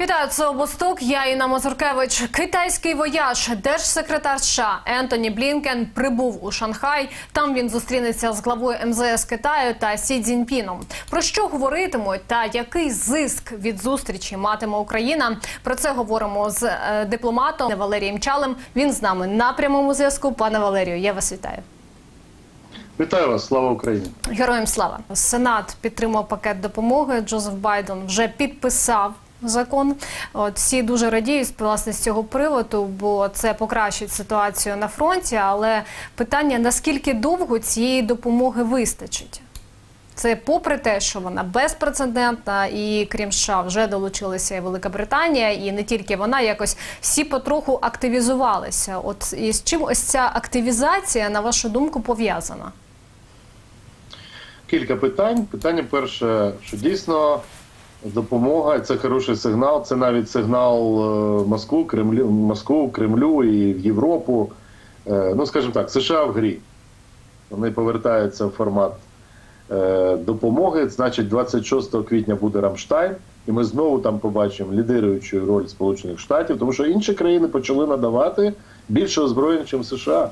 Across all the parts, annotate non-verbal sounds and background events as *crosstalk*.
Вітаю, це OBOZ.TALK. Я Інна Мазуркевич. Китайський вояж, держсекретар США Ентоні Блінкен прибув у Шанхай. Там він зустрінеться з главою МЗС Китаю та Сі Цзіньпіном. Про що говоритимуть та який зиск від зустрічі матиме Україна? Про це говоримо з е, дипломатом Валерієм Чалим. Він з нами на прямому зв'язку. Пане Валерію, я вас вітаю. Вітаю вас, слава Україні! Героям слава Сенат підтримав пакет допомоги. Джозеф Байден вже підписав закон. От всі дуже радіють власне з цього приводу, бо це покращить ситуацію на фронті. Але питання наскільки довго цієї допомоги вистачить? Це попри те, що вона безпрецедентна, і крім США вже долучилася і Велика Британія, і не тільки вона, якось всі потроху активізувалися. От і з чим ось ця активізація, на вашу думку, пов'язана? Кілька питань. Питання перше, що дійсно допомога це хороший сигнал. Це навіть сигнал е, Москву, Кремлю, Москву, Кремлю і в Європу. Е, Ну, скажімо так, США в грі. Вони повертаються в формат е, допомоги. Значить, 26 квітня буде Рамштайн, і ми знову там побачимо лідируючу роль Сполучених Штатів, тому що інші країни почали надавати більше озброєнь, ніж США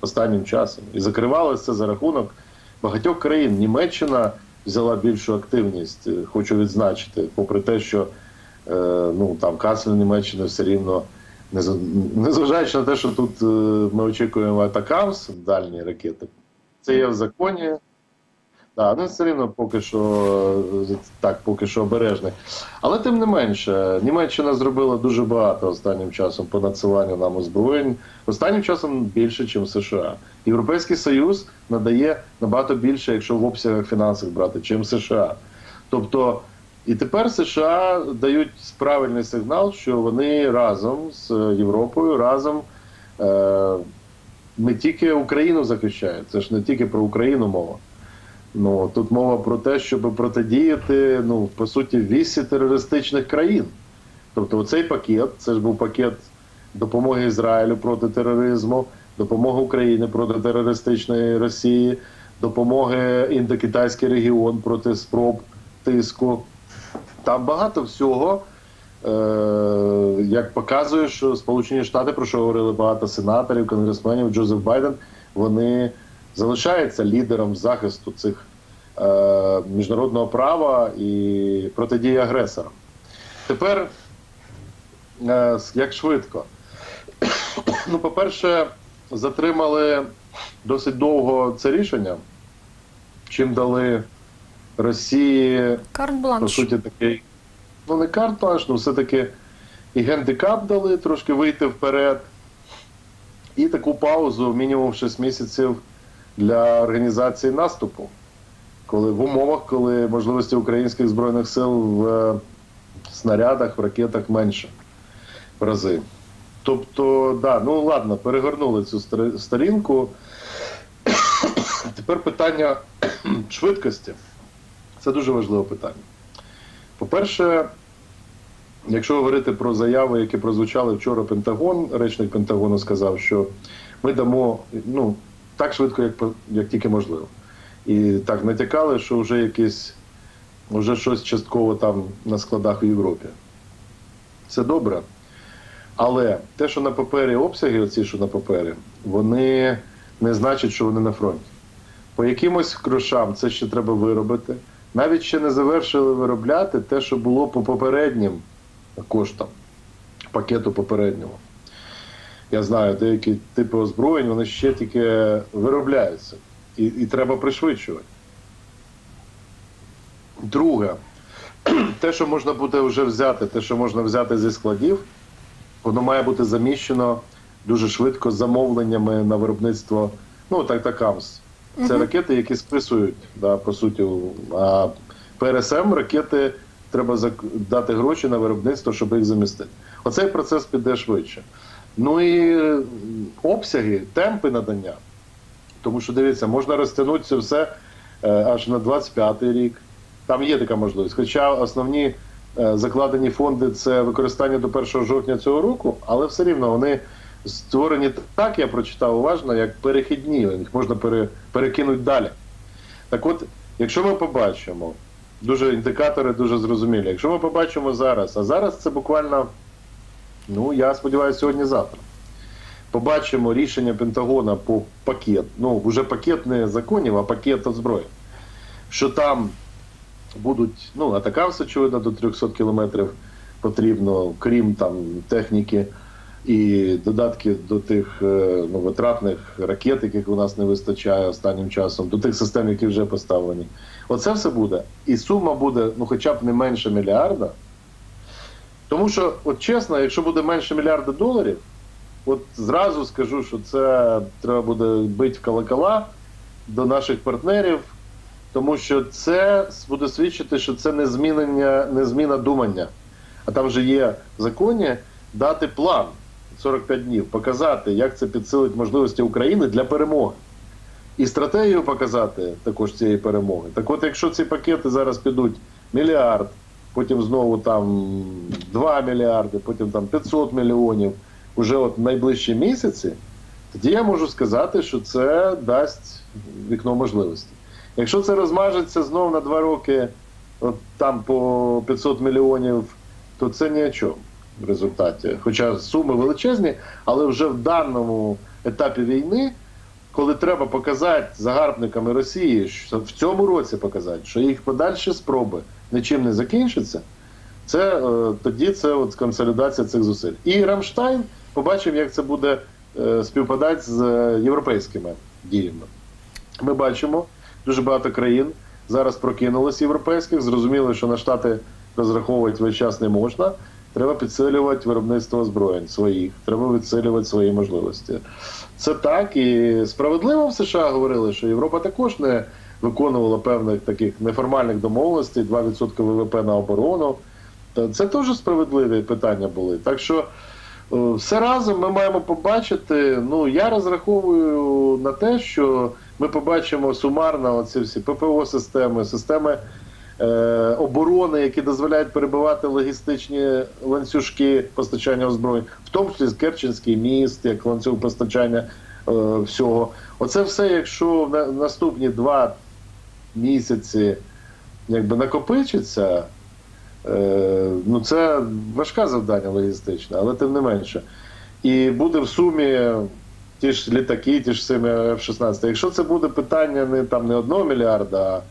останнім часом. І закривалося це за рахунок багатьох країн. Німеччина взяла більшу активність. Е, Хочу відзначити, попри те, що е, ну там Касель Німеччини все рівно, нез- незважаючи на те, що тут е, ми очікуємо атакамс, дальні ракети, це є в законі. Да, ну все рівно поки що е, так, поки що обережний. Але тим не менше, Німеччина зробила дуже багато останнім часом по надсиланню нам озброєнь. Останнім часом більше, ніж США. Європейський Союз надає набагато більше, якщо в обсягах фінансових брати, чим США. Тобто, і тепер США дають правильний сигнал, що вони разом з Європою, разом е, не тільки Україну захищають, це ж не тільки про Україну мова. Ну тут мова про те, щоб протидіяти, ну по суті, вісі терористичних країн. Тобто, оцей пакет, це ж був пакет допомоги Ізраїлю проти тероризму, допомоги Україні проти терористичної Росії, допомоги індокитайський регіон проти спроб тиску. Там багато всього. Е, як показує, що Сполучені Штати, про що говорили багато сенаторів, конгресменів, Джозеф Байден, вони залишаються лідером захисту цих е, міжнародного права і протидії агресорам. Тепер е, як швидко? *coughs* ну, по-перше, затримали досить довго це рішення, чим дали Росії по суті, такий, ну не карт-бланш, ну все-таки і гендикап дали трошки вийти вперед, і таку паузу мінімум 6 місяців для організації наступу, коли в умовах, коли можливості українських збройних сил в е, снарядах, в ракетах менше в рази. Тобто, да, ну ладно, перегорнули цю сторінку. *coughs* Тепер питання *coughs* швидкості. Це дуже важливе питання. По-перше, якщо говорити про заяви, які прозвучали вчора Пентагон, речник Пентагону сказав, що ми дамо ну, так швидко, як, як тільки можливо. І так натякали, що вже якесь, вже щось частково там на складах в Європі. Це добре. Але те, що на папері обсяги, оці, що на папері, вони не значать, що вони на фронті. По якимось грошам це ще треба виробити. Навіть ще не завершили виробляти те, що було по попереднім коштам, пакету попереднього. Я знаю, деякі типи озброєнь, вони ще тільки виробляються. І, і треба пришвидшувати. Друге, *clears throat* те, що можна буде вже взяти, те, що можна взяти зі складів, воно має бути заміщено дуже швидко замовленнями на виробництво, ну так так АМС. Це ракети, які списують, да, по суті. А ПРСМ ракети треба дати гроші на виробництво, щоб їх замістити. Оцей процес піде швидше. Ну і е, обсяги, темпи надання. Тому що дивіться, можна розтягнути це все е, аж на 25-й рік. Там є така можливість. Хоча основні е, закладені фонди це використання до 1 жовтня цього року, але все рівно вони створені так, я прочитав уважно, як перехідні. Їх можна пере, перекинути далі. Так от, якщо ми побачимо дуже індикатори дуже зрозумілі. Якщо ми побачимо зараз, а зараз це буквально, ну я сподіваюся, сьогодні-завтра. Побачимо рішення Пентагона по пакет, ну вже пакет не законів, а пакет озброєнь. Що там будуть, ну, атакамс, очевидно, до 300 кілометрів потрібно, крім там техніки і додатки до тих е, ну, витратних ракет, яких у нас не вистачає останнім часом, до тих систем, які вже поставлені. Оце все буде. І сума буде ну, хоча б не менше мільярда. Тому що, от чесно, якщо буде менше мільярда доларів, от зразу скажу, що це треба буде бити в колокола до наших партнерів, тому що це буде свідчити, що це не змінення, не зміна думання. А там же є в законі дати план 45 днів, показати, як це підсилить можливості України для перемоги. І стратегію показати також цієї перемоги. Так от, якщо ці пакети зараз підуть мільярд, потім знову там 2 мільярди, потім там 500 мільйонів, уже от найближчі місяці, тоді я можу сказати, що це дасть вікно можливості. Якщо це розмажеться знову на два роки, от там по 500 мільйонів, то це ні о чому в результаті. Хоча суми величезні, але вже в даному етапі війни, коли треба показати загарбниками Росії, що в цьому році показати, що їх подальші спроби нічим не закінчаться, це е, тоді це от консолідація цих зусиль. І Рамштайн побачив, як це буде е, співпадати з е, європейськими діями. Ми бачимо дуже багато країн зараз прокинулись європейських, зрозуміли, що на штати розраховувати весь час не можна. Треба підсилювати виробництво озброєнь своїх, треба підсилювати свої можливості. Це так і справедливо в США говорили, що Європа також не виконувала певних таких неформальних домовленостей, 2% ВВП на оборону. Це теж справедливі питання були. Так що е, все разом ми маємо побачити. Ну я розраховую на те, що ми побачимо сумарно оці всі ППО системи, оборони, які дозволяють перебивати логістичні ланцюжки постачання озброєнь, в тому числі Керченський міст, як ланцюг постачання е, всього. Оце все, якщо в наступні два місяці якби накопичиться. Е, ну це важке завдання логістичне, але тим не менше. І буде в сумі ті ж літаки, ті ж самі F-16. Якщо це буде питання не там не 1 мільярда, а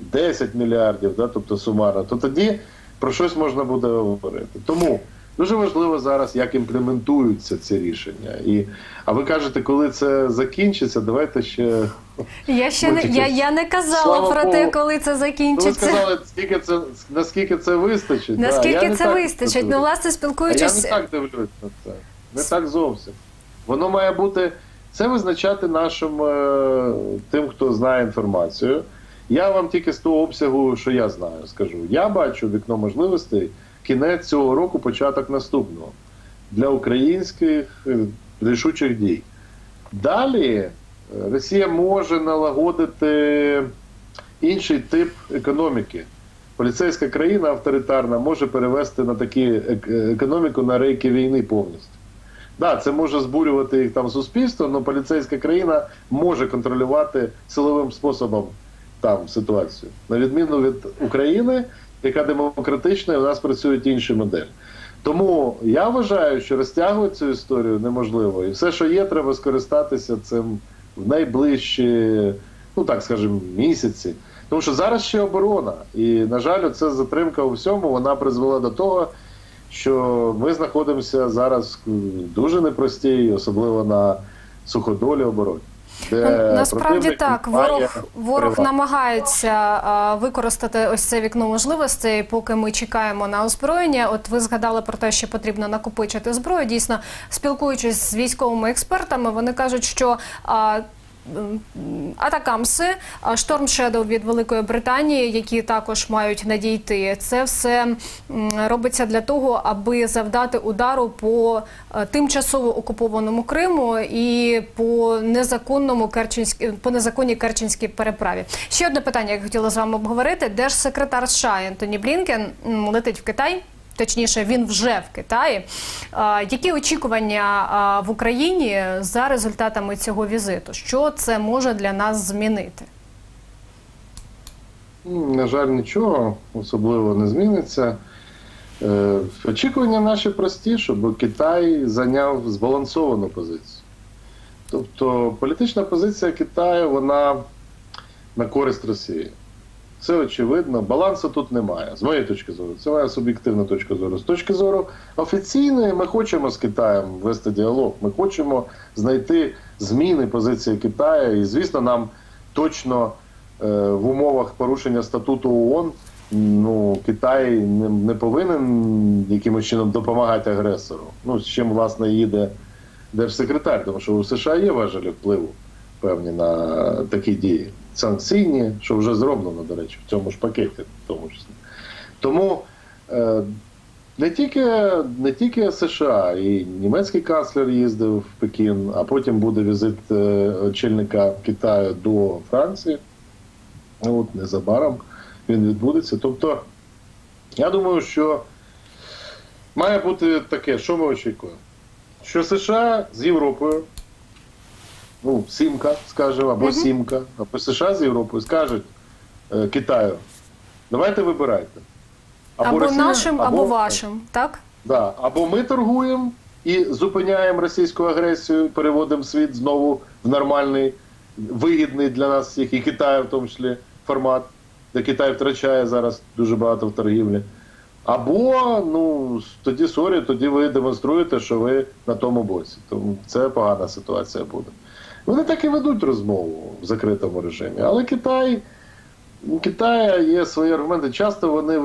10 мільярдів, да, тобто сумарно, то тоді про щось можна буде говорити. Тому дуже важливо зараз, як імплементуються ці рішення. І, а ви кажете, коли це закінчиться, давайте ще. Я ще не я, я не казала Слава про Богу. те, коли це Ну, ви сказали, скільки це, наскільки це вистачить. Да, я Наскільки не це так вистачить? Ну, власне, А я спілкуючись не так дивлюсь на це. Не так зовсім. Воно має бути це визначати нашим е, тим, хто знає інформацію. Я вам тільки з того обсягу, що я знаю, скажу. Я бачу вікно можливостей кінець цього року, початок наступного для українських е, рішучих дій. Далі е, Росія може налагодити інший тип економіки. Поліцейська країна авторитарна може перевести на такі економіку на рейки війни повністю. Да, це може збурювати їх там суспільство, але поліцейська країна може контролювати силовим способом там ситуацію. На відміну від України, яка демократична, і у нас працюють інші моделі. Тому я вважаю, що розтягувати цю історію неможливо. І все, що є, треба скористатися цим в найближчі, ну так скажемо, місяці. Тому що зараз ще оборона. І, на жаль, ця затримка у всьому вона призвела до того, що ми знаходимося зараз в дуже непростій, особливо на суходолі обороні. Де Ну, Насправді так, ворог ворог намагається використати ось це вікно можливостей, поки ми чекаємо на озброєння. От ви згадали про те, що потрібно накопичити зброю. Дійсно, спілкуючись з військовими експертами, вони кажуть, що Атакамси, Шторм Шедоу від Великої Британії, які також мають надійти. Це все робиться для того, аби завдати удару по е, тимчасово окупованому Криму і по незаконному Керченській по незаконній Керченській переправі. Ще одне питання, яке хотіла з вами обговорити. Держсекретар США Ентоні Блінкен летить в Китай. Точніше, він вже в Китаї. Які очікування в Україні за результатами цього візиту? Що це може для нас змінити? На жаль, нічого особливо не зміниться. Е, Очікування наші прості, щоб Китай зайняв збалансовану позицію. Тобто політична позиція Китаю вона на користь Росії. Це очевидно. Балансу тут немає. З моєї точки зору, це моя суб'єктивна точка зору. З точки зору офіційної, ми хочемо з Китаєм вести діалог. Ми хочемо знайти зміни позиції Китаю. І, звісно, нам точно е, в умовах порушення статуту ООН ну, Китай не, не повинен якимось чином допомагати агресору. Ну, з чим, власне, їде держсекретар, тому що у США є важелі впливу певні на такі дії. Санкційні, що вже зроблено, до речі, в цьому ж пакеті, в тому числі. Тому е, не тільки, не тільки США, і німецький канцлер їздив в Пекін, а потім буде візит е, очільника Китаю до Франції. От незабаром він відбудеться. Тобто, я думаю, що має бути таке, що ми очікуємо? Що США з Європою, ну, сімка, скажімо, або Мгм. сімка, або США з Європою скажуть е, Китаю, давайте вибирайте. Або, Росія, нашим, або, вашим, так? Да, або ми торгуємо і зупиняємо російську агресію, переводимо світ знову в нормальний, вигідний для нас всіх, і Китаю в тому числі формат, де Китай втрачає зараз дуже багато в торгівлі. Або ну тоді sorry, тоді ви демонструєте, що ви на тому боці. Тому це погана ситуація буде. Вони так і ведуть розмову в закритому режимі. Але Китай, у Китаю є свої аргументи. Часто вони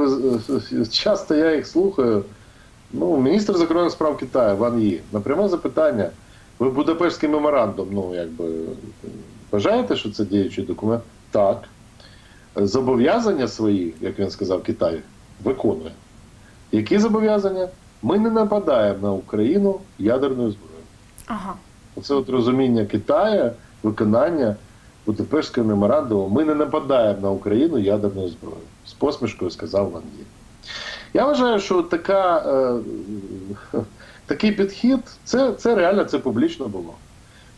часто я їх слухаю. Ну, міністр закордонних справ Китаю Ван Ї. На пряме запитання. Ви Будапештський меморандум, ну якби вважаєте, що це діючий документ? Так. Зобов'язання свої, як він сказав, Китай виконує. Які зобов'язання? Ми не нападаємо на Україну ядерною зброєю. Ага. Оце от розуміння Китаю, виконання Будапештського меморандуму. Ми не нападаємо на Україну ядерною зброєю. З посмішкою сказав Ван Ї. Я вважаю, що така, е, *laughs* такий підхід, це, це реально це публічно було.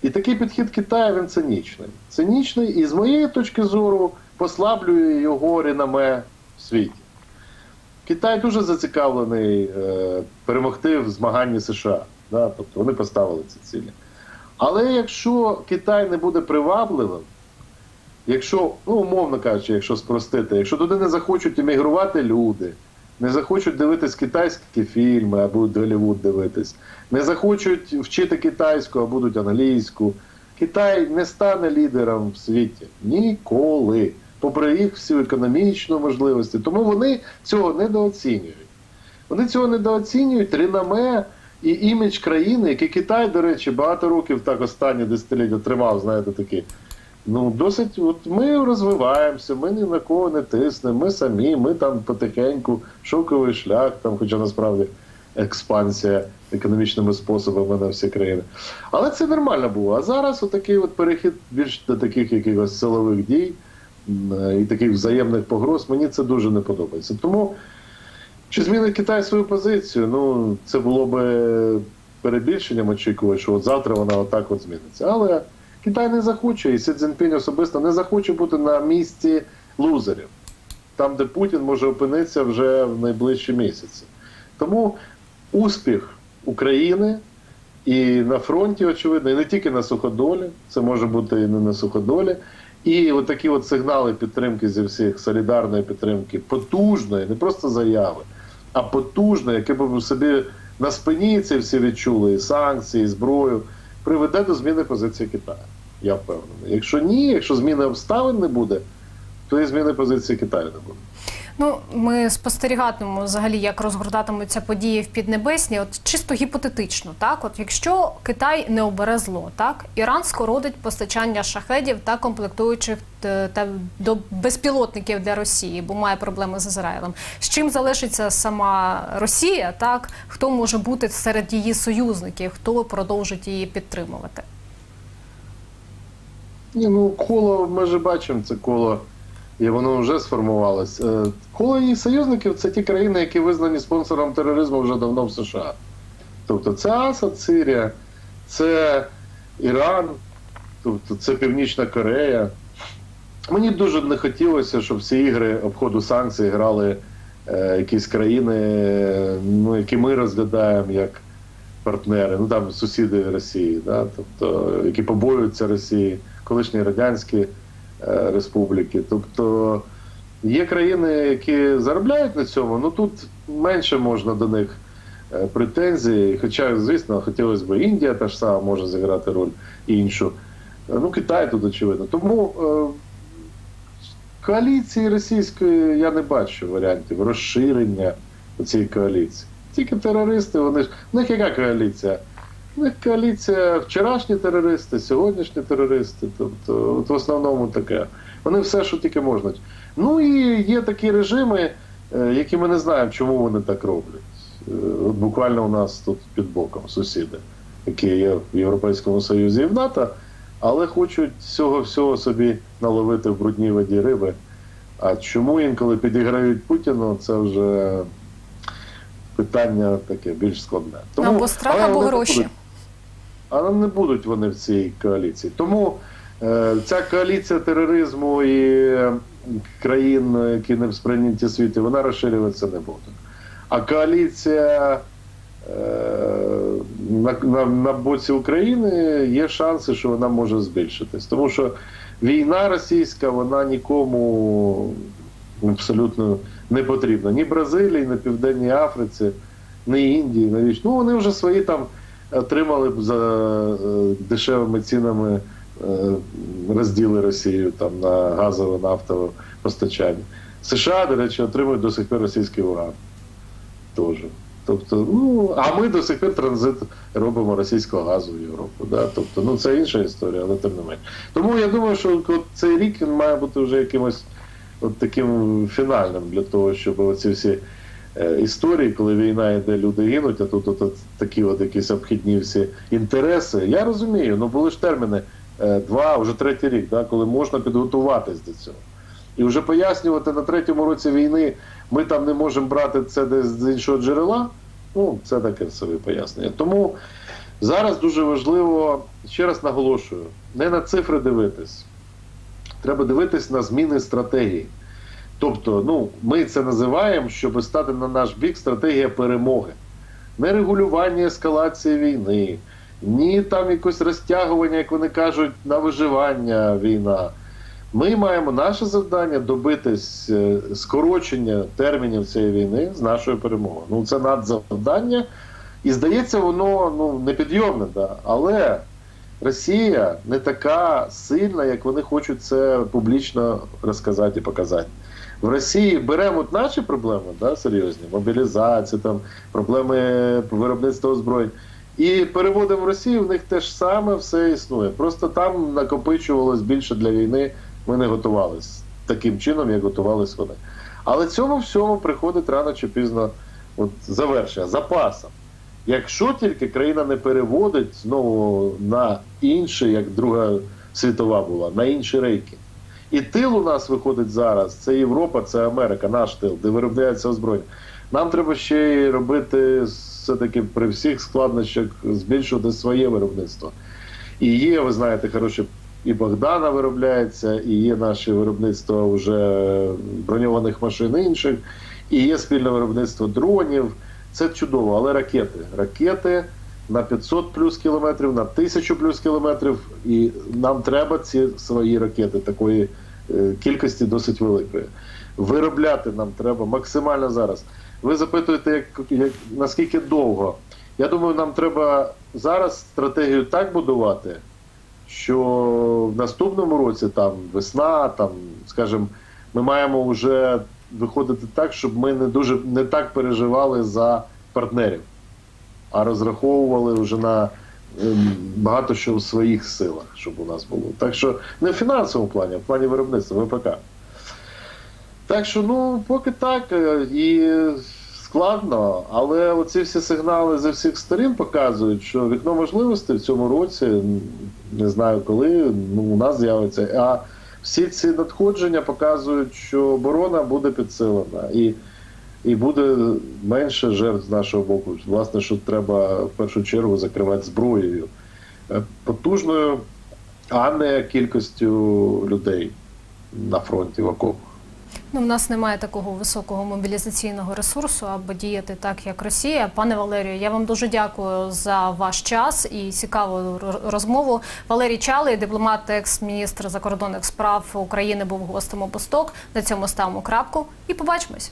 І такий підхід Китаю він цинічний. Цинічний і з моєї точки зору послаблює його реноме в світі. Китай дуже зацікавлений е, перемогти в змаганні США. Да? Тобто вони поставили ці цілі. Але якщо Китай не буде привабливим, якщо, ну умовно кажучи, якщо спростити, якщо туди не захочуть емігрувати люди, не захочуть дивитись китайські фільми, а будуть Голлівуд дивитись, не захочуть вчити китайську, а будуть англійську, Китай не стане лідером в світі ніколи, попри їх всю економічну можливості. Тому вони цього недооцінюють. Вони цього недооцінюють реноме і імідж країни, який Китай, до речі, багато років так останні десятиліття тримав, знаєте, такі. Ну, досить, от ми розвиваємося, ми ні на кого не тиснемо, ми самі, ми там потихеньку, шоковий шлях, там, хоча насправді експансія економічними способами на всі країни. Але це нормально було. А зараз отакий от перехід більш до таких якихось силових дій і таких взаємних погроз, мені це дуже не подобається. Тому чи змінить Китай свою позицію? Ну, це було би перебільшенням очікувати, що от завтра вона отак от зміниться. Але Китай не захоче, і Сі Цзіньпінь особисто не захоче бути на місці лузерів, там, де Путін може опинитися вже в найближчі місяці. Тому успіх України і на фронті, очевидно, і не тільки на суходолі, це може бути і не на суходолі. І такі от сигнали підтримки зі всіх солідарної підтримки, потужної, не просто заяви, а потужне, яке б собі на спині ці всі відчули, і санкції, і зброю, приведе до зміни позиції Китаю. Я впевнений. Якщо ні, якщо зміни обставин не буде, то і зміни позиції Китаю не буде. Ну, ми спостерігатимемо взагалі, як розгортатимуться події в Піднебесні. От чисто гіпотетично, так от якщо Китай не обере зло, так Іран скоротить постачання шахедів та комплектуючих е, та до безпілотників для Росії, бо має проблеми з Ізраїлем. З чим залишиться сама Росія? Так хто може бути серед її союзників, хто продовжить її підтримувати? Ні, ну коло ми вже бачимо це коло, і воно вже сформувалось. Е, Коло її союзників це ті країни, які визнані спонсором тероризму вже давно в США. Тобто це Асад, Сирія, це Іран, тобто це Північна Корея. Мені дуже не хотілося, щоб всі ігри обходу санкцій грали е, якісь країни, ну, які ми розглядаємо як партнери, ну там сусіди Росії, да? тобто, які побоюються Росії, колишні радянські республіки. Тобто є країни, які заробляють на цьому, ну тут менше можна до них е, претензій. Хоча, звісно, хотілося б Індія та ж сама може зіграти роль іншу. Е, Ну, Китай тут очевидно. Тому е, коаліції російської я не бачу варіантів розширення цієї коаліції. Тільки терористи, вони ж. В них яка коаліція? У них коаліція вчорашні терористи, сьогоднішні терористи. Тобто, от в основному таке. Вони все, що тільки можна. Ну і є такі режими, е, які ми не знаємо, чому вони так роблять. Е, От буквально у нас тут під боком сусіди, які є в Європейському Союзі і в НАТО, але хочуть цього всього собі наловити в брудній воді риби. А чому інколи підіграють Путіну, це вже питання таке більш складне. або страх, або гроші. Але не будуть вони в цій коаліції. Тому е, ця коаліція тероризму і е, країн, які не сприйняті в світі, вона розширюватися не буде. А коаліція е, на, на, на боці України є шанси, що вона може збільшитись. Тому що війна російська, вона нікому абсолютно не потрібна. Ні Бразилії, ні Південній Африці, ні Індії, навіщо. Ну вони вже свої там отримали б за е, дешевими цінами е, розділи Росію там на газове нафтове постачання. США, до речі, отримують до сих пір російський уран. Теж. Тобто, ну, а ми до сих пір транзит робимо російського газу в Європу. Да? Тобто, ну це інша історія, але тим не менше. Тому я думаю, що от цей рік він має бути вже якимось от таким фінальним для того, щоб оці всі історії, коли війна йде, люди гинуть, а тут от, от такі от якісь обхідні всі інтереси. Я розумію, ну були ж терміни е, два, вже третій рік, да, коли можна підготуватись до цього. І вже пояснювати на третьому році війни, ми там не можемо брати це десь з іншого джерела. Ну, це таке собі пояснення. Тому зараз дуже важливо, ще раз наголошую, не на цифри дивитись. Треба дивитись на зміни стратегії. Тобто, ну, ми це називаємо, щоб стати на наш бік стратегія перемоги. Не регулювання ескалації війни, ні там якось розтягування, як вони кажуть, на виживання війна. Ми маємо наше завдання добитись е, скорочення термінів цієї війни з нашою перемогою. Ну це надзавдання, і здається, воно ну непідйомне, да. але Росія не така сильна, як вони хочуть це публічно розказати і показати. В Росії беремо наші проблеми, да, серйозні, мобілізація, там проблеми виробництва озброєнь. І переводимо в Росію, в них те ж саме все існує. Просто там накопичувалось більше для війни. Ми не готувалися таким чином, як готувалися вони. Але цьому всьому приходить рано чи пізно от, завершення запасом. Якщо тільки країна не переводить знову на інші, як Друга світова була, на інші рейки. І тил у нас виходить зараз: це Європа, це Америка, наш тил, де виробляється озброєння. Нам треба ще й робити все-таки при всіх складнощах збільшувати своє виробництво. І є, ви знаєте, хороші і Богдана виробляється, і є наше виробництво вже броньованих машин інших, і є спільне виробництво дронів. Це чудово, але ракети. Ракети на 500 плюс кілометрів, на 1000 плюс кілометрів, і нам треба ці свої ракети такої е, кількості досить великої. Виробляти нам треба максимально зараз. Ви запитуєте, як, як наскільки довго? Я думаю, нам треба зараз стратегію так будувати, що в наступному році там весна, там, скажімо, ми маємо вже виходити так, щоб ми не дуже не так переживали за партнерів, а розраховували вже на ем, багато що в своїх силах, щоб у нас було. Так що не в фінансовому плані, а в плані виробництва ВПК. Так що, ну, поки так, е, і складно, але оці всі сигнали зі всіх сторін показують, що вікно можливостей в цьому році, не знаю коли, ну, у нас з'явиться. А всі ці надходження показують, що оборона буде підсилена і, і буде менше жертв з нашого боку. Власне, що треба в першу чергу закривати зброєю е, потужною, а не кількістю людей. на фронті в окопах. Ну, в нас немає такого високого мобілізаційного ресурсу, аби діяти так, як Росія. Пане Валерію, я вам дуже дякую за ваш час і цікаву розмову. Валерій Чалий, дипломат, екс-міністр закордонних справ України, був гостем обосток. На цьому ставимо крапку і побачимось.